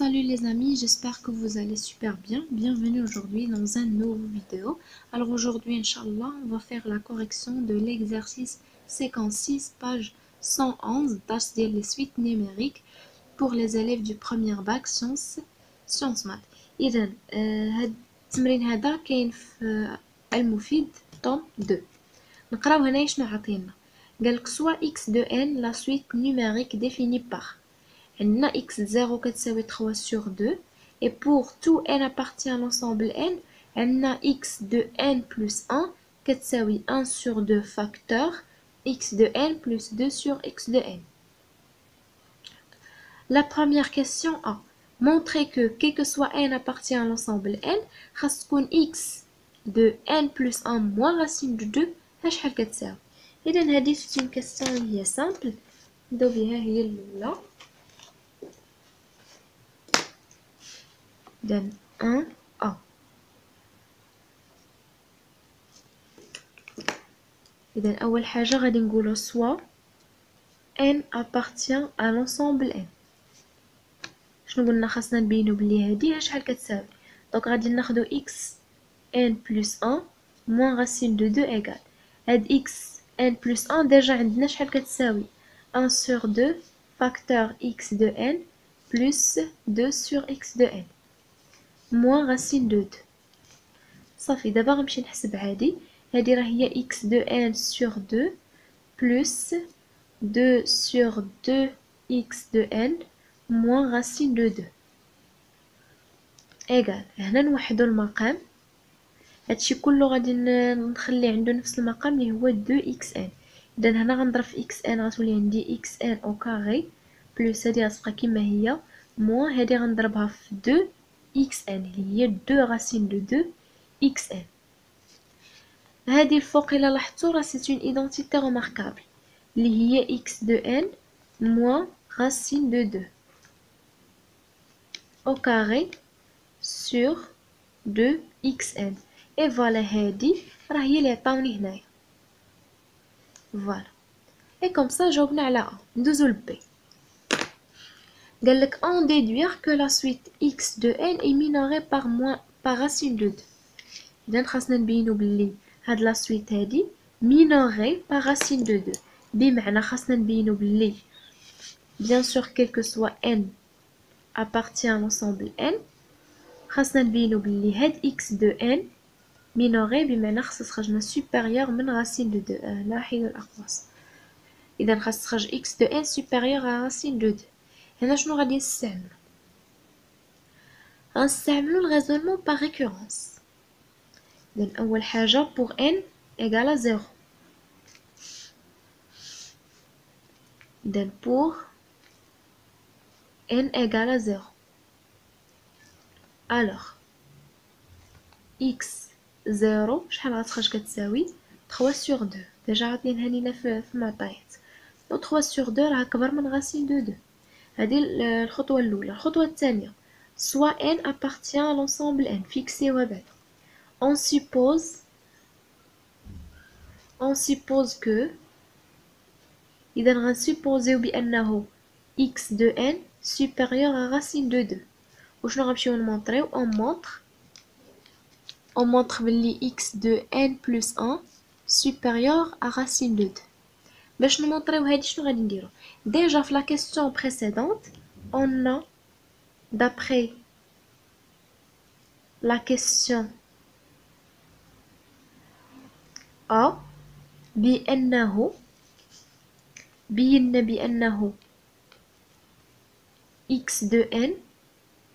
Salut les amis, j'espère que vous allez super bien. Bienvenue aujourd'hui dans un nouveau vidéo. Alors aujourd'hui, Inch'Allah, on va faire la correction de l'exercice 56, page 111, tâche les suites numériques pour les élèves du premier bac sciences sciences maths. إذا هاد التمرين هذا كاين في المفيد توم 2 نقراو هنا شنو عطينا قالك soit x de n la suite numérique définie par عندنا x0 كتساوي 3 sur 2 et pour tout n appartient à l'ensemble n عندنا x de n plus 1 كتساوي 1 sur 2 facteur x de n plus 2 sur x de n la première question A montrer que quel que soit n appartient à l'ensemble n خاص تكون x de n plus 1 moins racine de 2 ها شحال كتساوي اذا هذه c'est une question اللي هي simple نبداو بها هي الاولى اذا 1 a اذا اول حاجه غادي نقولوا soit n appartient à l'ensemble n شنو قلنا خاصنا نبينو بلي هادي شحال كتساوي دونك غادي ناخدو x n plus 1 moins racine de 2 égale هاد x n plus 1 ديجا عندنا شحال كتساوي 1 sur 2 facteur x de n plus 2 sur x de n moins racine de 2 صافي دابا غنمشي نحسب عادي هادي راه هي x de n sur 2 plus 2 sur 2 x de n moins racine de 2 ايغال هنا نوحدو المقام. هادشي كله غادي نخلي عنده نفس المقام اللي هو 2 إكس ان إذا هنا غنضرب في إكس ان غتولي عندي إكس ان أو كاري بلس هادي غتبقى كما هي. موان هادي غنضربها في 2 اكس ان اللي هي 2 راسين دو 2 اكس ان هادي الفوق الا لاحظتو راه سي اون ايدونتيتي روماركابل اللي هي اكس دو ان موان راسين دو 2 au carré sur 2xn et voilà هادي راه هي اللي عطاوني هنايا فوالا et comme ça جاوبنا على A ندوزو ل B قالك en déduire que la suite x de n est minorée par moins par racine de 2 اذا خاصنا نبينو بلي هاد لا سويت هادي minorée par racine de 2 بمعنى خاصنا نبينو بلي bien sûr quel que soit n appartient à l'ensemble n خاصنا نبينو بلي هاد x de n minoré بمعنى خاص تخرجنا supérieur من racine de 2 لاحظوا الأقواس إذا خاص تخرج x de n supérieur à racine de 2 هنا شنو غادي نستعملو غنستعملو الغازونمون par récurrence إذا أول حاجة pour n égale à 0 إذا pour n égale à 0 alors x 0 شحال غتخرج كتساوي 3 sur 2 ديجا عاطينها لينا في المعطيات و 3 sur 2 راه كبر من غاسين دو 2 هذه الخطوه الاولى الخطوه الثانيه soit n appartient à l'ensemble n fixé بعدا on suppose on suppose que اذا غنسيبوزيو بانه x de n supérieur à racine de 2 وشنو غنمشيو نمونطريو on montre on montre que x de n plus 1 supérieur à racine de 2 باش نمونطريو هادي شنو غادي نديرو déjà في la question précédente on a d'après la question A بأنه بينا بأنه x de n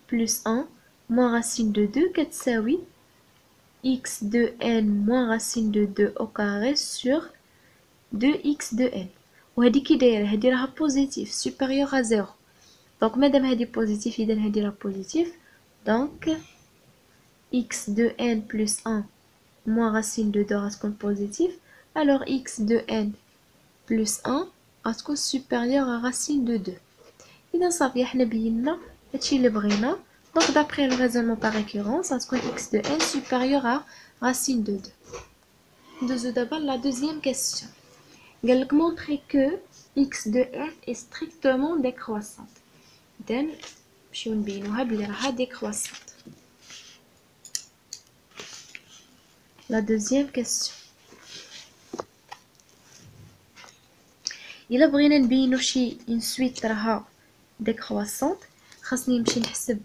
plus 1 moins racine de 2 كتساوي x de n moins racine de 2 au carré sur 2x de n وهذه كي دايره هذه راها بوزيتيف supérieur à 0 دونك مادام هذه بوزيتيف اذا هذه راه بوزيتيف دونك x de n plus 1 moins racine de 2 غتكون بوزيتيف alors x de n plus 1 غتكون supérieur à racine de 2 اذا صافي حنا بينا هادشي اللي بغينا Donc d'après le raisonnement par récurrence, ça se x de n supérieur à racine de 2. Deux d'abord la deuxième question. Elle montrer que x de n est strictement décroissante. Donc نمشيو نبينوها بلي راها ديكرواسونت لا دوزيام كيسيون الا بغينا نبينو شي اون سويت راها ديكرواسونت خاصني نمشي نحسب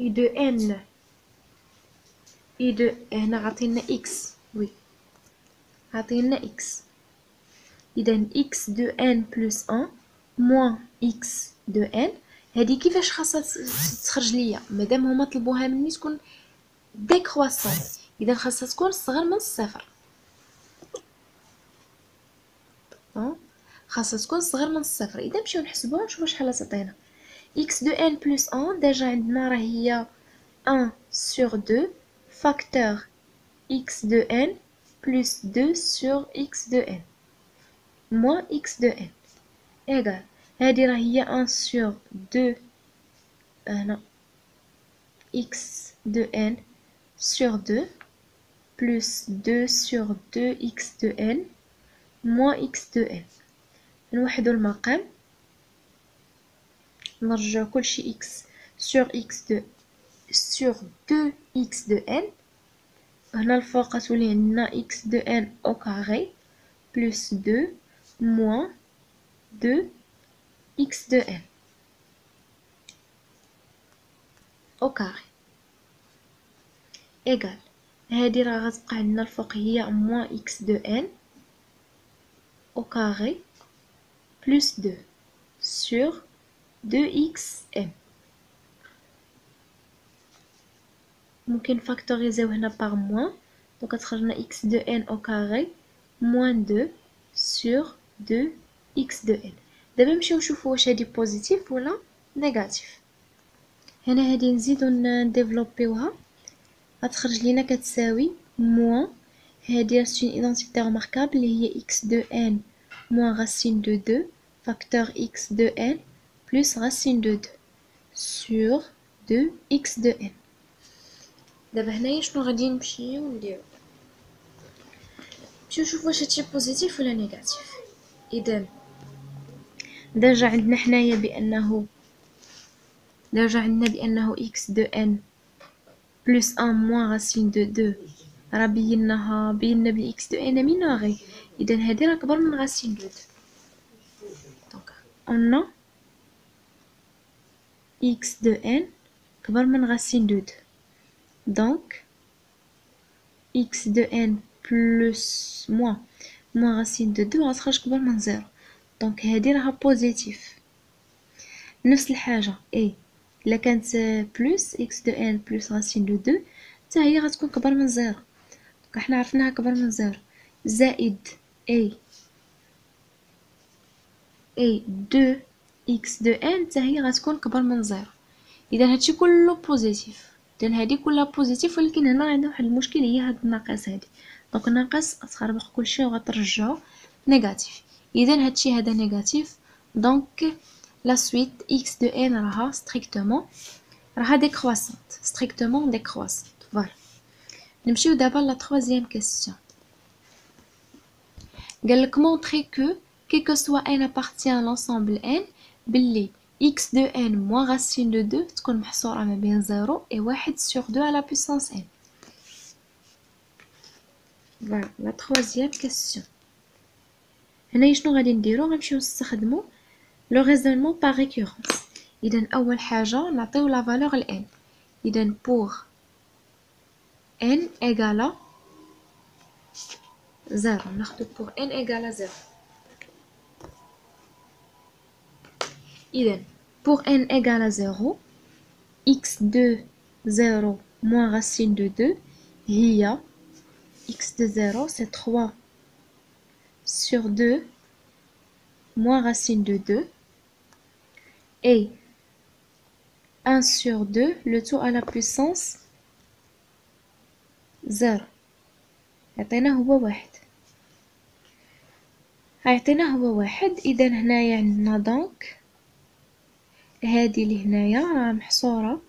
اي دو ان اي دو هنا عطينا اكس وي عطينا اكس اذا إكس دو ان بلس ان موان إكس دو ان هذه كيفاش خاصها تخرج ليا مادام هما طلبوها مني تكون ديكرواسون اذا خاصها تكون صغر من الصفر خاصها تكون صغر من الصفر اذا نمشيو نحسبوها نشوفو شحال تعطينا x de n plus 1 ديجا عندنا راه هي 1 sur 2 facteur x de n plus 2 sur x de n. moins x de n égal هذه راه هي 1 sur 2 هنا x de n sur 2 plus 2 sur 2 x de n moins x de n نوحدو المقام نرجع كلشي x sur x de sur 2x de n هنا الفوق تولي عندنا x de n au carré plus 2 moins 2 x de n au carré égal هادي راه غتبقى عندنا الفوق هي moins x de n au carré plus 2 sur 2xm ممكن فاكتوريزيو هنا باغ موان دونك تخرجنا x de n au carré moins 2 sur 2x de n دابا نمشيو نشوفو واش هادي بوزيتيف ولا نيجاتيف هنا هادي نزيدو نديفلوبيوها غتخرج لينا كتساوي موان هادي سي اون ايدونتيتي رماركابل اللي هي x de n moins racine de 2 facteur x de n plus racine de 2 sur 2x de n دابا هنايا شنو غادي نمشيو نديرو نمشيو نشوفو واش هادشي بوزيتيف ولا نيجاتيف إذا درجة عندنا حنايا بأنه درجة عندنا بأنه إكس دو إن بلس أن موان غاسين دو دو راه بيناها بينا بلي إكس دو إن مينوغي إذا هادي راه كبر من غاسين دو دو دونك نو إكس دو إن كبر من غاسين دو دو دونك إكس دو إن بلس موان moins racine de 2 غتخرج كبر من زيرو. دونك هادي راها بوزيتيف نفس الحاجة. اي إلا كانت بلوس x de n plus racine de 2 حتى هي غتكون كبر من زيرو. دونك حنا عرفناها كبر من زيرو. زائد a. A 2 x de n حتى هي غتكون كبر من زيرو. إذا هادشي كله بوزيتيف إذا هادي كلها بوزيتيف ولكن هنا عندنا واحد المشكل هي هاد الناقص هادي. دونك الناقص غتخربق كلشي وغترجعو نيجاتيف اذا هادشي هذا نيجاتيف دونك لا سويت x de n راها ستريكتومون راها ديكرواسونت ستريكتومون ديكرواسونت فوالا نمشيو دابا لا troisième كيسيون قالك montrer que quel que soit n appartient à l'ensemble n باللي x de n moins racine de 2 تكون محصورة ما بين 0 et 1 sur 2 à la puissance n. Voilà, la troisième question. هنا شنو غادي نديرو؟ غنمشيو نستخدمو. لو ريزونمون باغ ريكورونس اذا أول حاجة نعطيو لا فالور ل n. اذا بوغ n égale 0 ناخدو بوغ n égale 0 اذا pour n égale à 0, x de 0 moins racine de 2, il y a x de 0, c'est 3 sur 2 moins racine de 2. Et 1 sur 2, le tout à la puissance 0. يعطينا هو واحد يعطينا هو واحد اذا هنايا عندنا دونك هادي لهنايا راه محصورة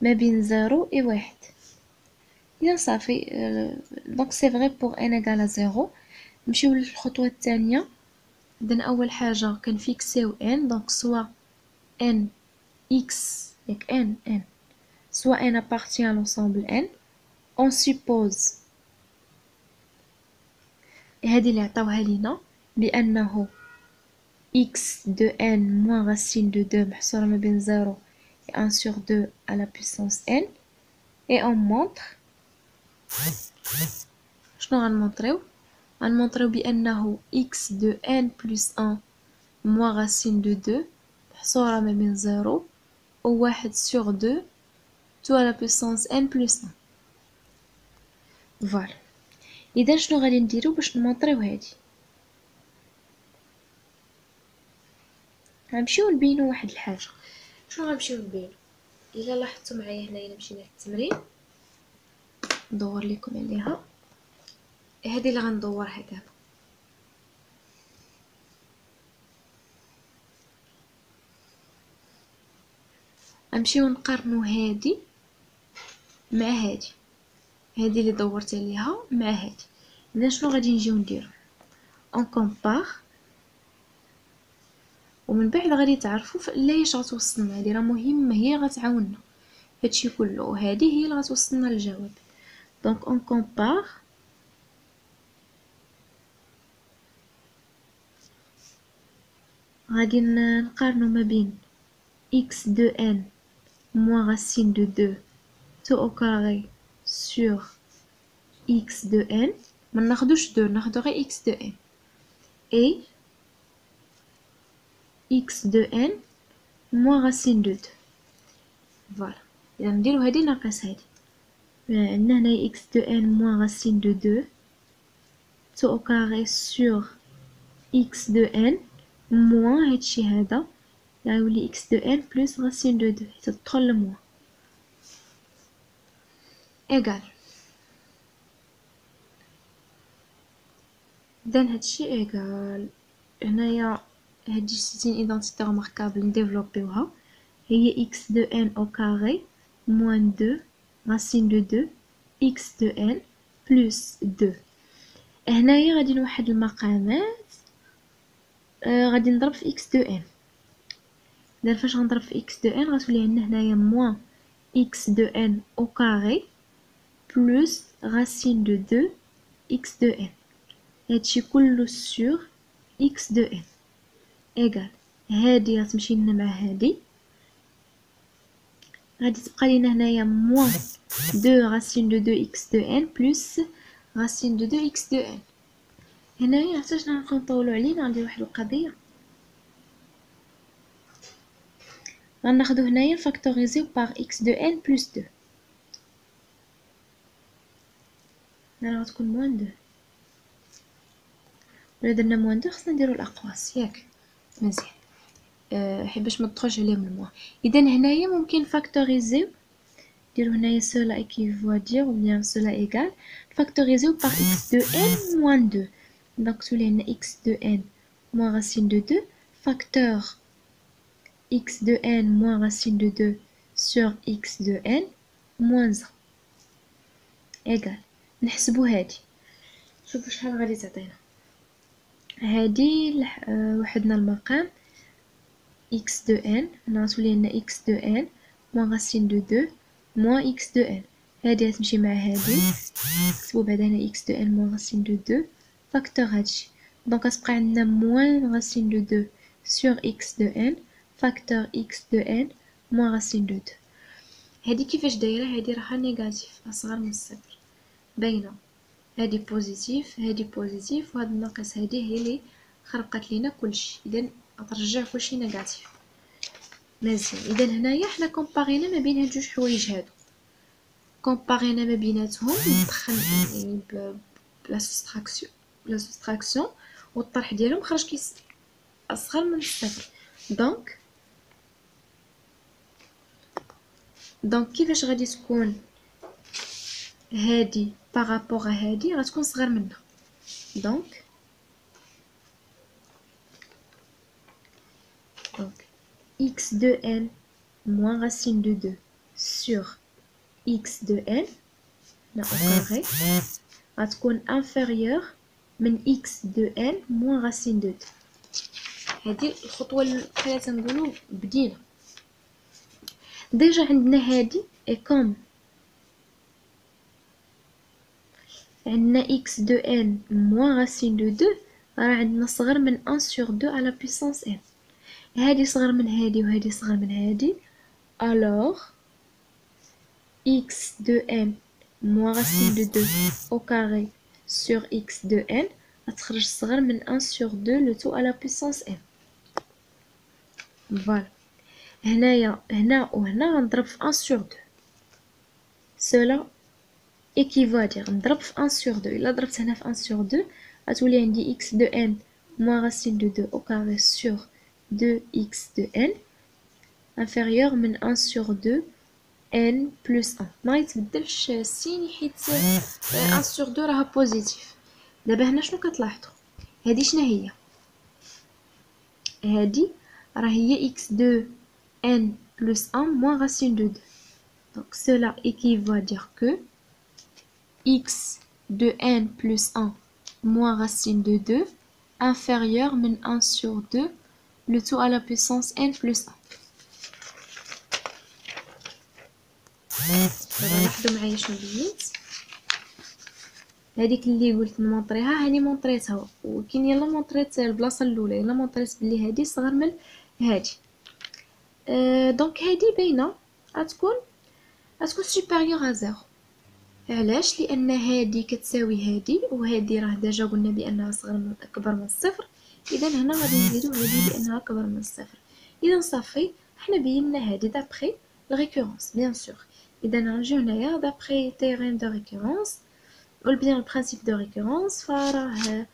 ما بين زيرو اي واحد يا صافي دونك سي فغي بوغ ان ايغال زيرو نمشيو للخطوة الثانية اذا اول حاجة كنفيكسيو ان دونك سوا n x avec n n soit n appartient à l'ensemble n on suppose هذه اللي عطاوها لينا بأنه x de n moins racine de 2 محصورة ما بين 0 et 1 sur 2 à la puissance n et on montre شنو غنمونطريو؟ غنمونطريو بأنه x de n plus 1 moins racine de 2 محصورة ما بين 0 و 1 sur 2 tout à la puissance n plus 1 فوالا إذا شنو غادي نديرو باش نمونطريو هادي؟ غنمشيو نبينو واحد الحاجة. شنو غنمشيو نبينو؟ إلا لاحظتوا معايا هنايا مشينا التمرين. ندور لكم عليها هذه اللي غندورها دابا غنمشيو نقارنو هادي مع هادي. هادي اللي دورت عليها مع هادي. إذا شنو غادي نجيو نديرو؟ اون كومبار ومن بعد غادي تعرفوا لاش غتوصلنا. هادي راه مهمه هي غتعاوننا. هادشي كله. هادي هي اللي غتوصلنا للجواب. دونك اون كومبار غادي نقارنو ما بين x de n moins racine de 2 tout au carré sur x de n ما ناخدوش 2 ناخدو غير x de n et x de n moins racine de 2 فوالا اذا نديرو هادي ناقص هادي عندنا هنايا x de n moins racine de 2 tout au carré sur x de n moins هادشي هذا غيولي x de n plus racine de 2 حيت تدخل لموا ايغال اذا هادشي ايغال هنايا هادي سيتين ايدونتيتي رماركابل نديفلوبيوها هي x de n au carré moins 2 racine de 2 x de n plus 2 هنايا غادي نوحد المقامات آه غادي نضرب في x de n إذا فاش غنضرب في x de n غتولي عندنا هنايا موان x de n au carré plus racine de 2 x de n هادشي كله sur x de n égal. هادي غتمشي لنا مع هادي. غادي تبقى لينا هنايا موان 2 racine de 2 x de n plus racine de 2 x de n هنايا حتى شنو غنبقاو نطولو عليه غندير واحد القضيه غناخدو هنايا فاكتوريزيو باغ x de n plus 2 هنا غتكون موان 2 ولا درنا موان 2 خصنا نديرو الاقواس ياك مزيان أه حيباش ما تخرج عليهم الماء اذا هنايا ممكن فاكتوريزي ديروا هنايا سولا ايكيفوا دير أو بيان سولا ايغال فاكتوريزيو بار إكس دو ان موان دو دونك سولي هنا إكس دو ان موان راسين دو دو فاكتور إكس دو ان موان راسين دو دو سور إكس دو ان موان زا ايغال نحسبو هادي. شوفو شحال غادي تعطينا. هادي وحدنا المقام. X de n هنا غتولي لنا x de n moins racine de 2 moins x de n. هادي غتمشي مع هادي نكتبو بعدا هنا x de n moins racine de 2 فاكتور هادشي دونك غتبقى عندنا moins racine de 2 sur x de n فاكتور x de n moins racine de 2 هادي كيفاش دايره هادي راها نيجاتيف اصغر من الصفر باينه هادي بوزيتيف هادي بوزيتيف وهاد الناقص هادي هي اللي خرقت لينا كلشي اذا غترجع كلشي نيجاتيف. مزيان. إذا هنايا حنا كومبارينا ما بين هاد جوج حوايج هادو. كومبارينا ما بيناتهم ندخل يعني بلا سوستراكسيون بلا سوستراكسيون والطرح ديالهم خرج كيس أصغر من الصفر دونك دونك كيفاش غادي تكون هادي بارابور هادي؟ غتكون صغر منها. دونك x de n moins racine de 2 sur x de n là au carré غتكون inférieur من x de n moins racine de 2 هذه الخطوه بحال تنقولوا بدينا ديجا عندنا هادي اي كوم عندنا x دو n موان راسين دو دو راه عندنا صغر من 1 سور 2 على بيسونس n هادي صغر من هادي وهادي صغر من هادي الوغ x دو n موان راسين دو دو او كاري سور x دو n غتخرج صغر من 1 سور 2 لو تو على بيسونس n فوالا هنايا هنا وهنا غنضرب في 1 سور 2 سولا ايكيفالير نضرب في 1 سور 2 الا ضربت هنا في 1 سور 2 غتولي عندي x دو n موان راسين دو 2 او كاري سور 2x دو n inférieur من 1 سور 2 n بلس 1 ما يتبدلش السين حيت 1 سور 2 راها بوزيتيف دابا هنا شنو كتلاحظوا هادي شنو هي هادي راه هي x دو n plus 1 moins racine de 2 donc cela équivaut à dire que x de n plus 1 moins racine de 2 inférieur من 1 sur 2 le tout à la puissance n plus 1 لاحظوا معايا شنو هذيك اللي قلت نمونطريها هاني مونطريتها ولكن يلا مونطريت البلاصة الأولى يلا مونطريت بلي هادي صغر من هادي. أه دونك هادي باينة. غتكون غتكون سوبيريور ا زيرو علاش؟ لأن هادي كتساوي هادي وهادي راه ديجا قلنا بأنها صغر من اكبر من الصفر. إذا هنا غادي نزيدو هادي بانها أكبر من الصفر. إذا صافي حنا بينا هادي دابخي الريكورونس بيان سور إذا نرجعو هنايا دابخي تيرين دو ريكورونس ou bien le principe de فراه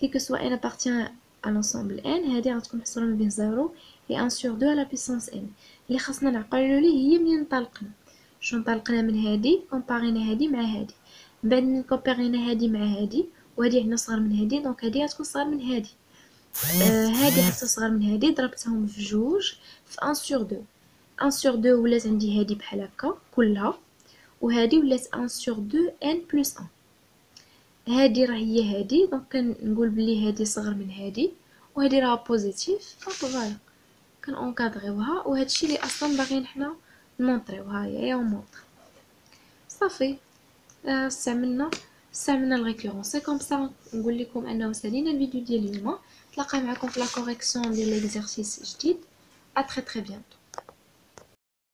كي كو سوا n appartient à l'ensemble n هادي غتكون محصورة ما بين 0 et 1 sur 2 على puissance n. اللي خاصنا نعقلو ليه هي منين انطلقنا شنو انطلقنا من هادي؟ كومبارينا هادي مع هادي. من بعد من كومبارينا هادي مع هادي وهادي عندنا صغر من هادي دونك هادي غتكون صغر من هادي. هادي حتى صغر من هادي ضربتهم في جوج في 1 sur 2 1 sur 2 ولات عندي هادي بحال هكا كلها. وهادي ولات 1 sur 2 n plus 1 هادي راه هي هادي دونك كنقول بلي هادي صغر من هادي. وهادي راه بوزيتيف دونك فوالا كنونكادريوها وهادشي اللي أصلا باغيين حنا نمونطريو ها هي يا مونطر صافي. آه، استعملنا استعملنا الريكورونس كوم سا نقول لكم أنه سالينا الفيديو ديال اليوم. نتلاقى معكم في لا كوريكسيون ديال ليكزارسيس جديد ا تري تري بيانتو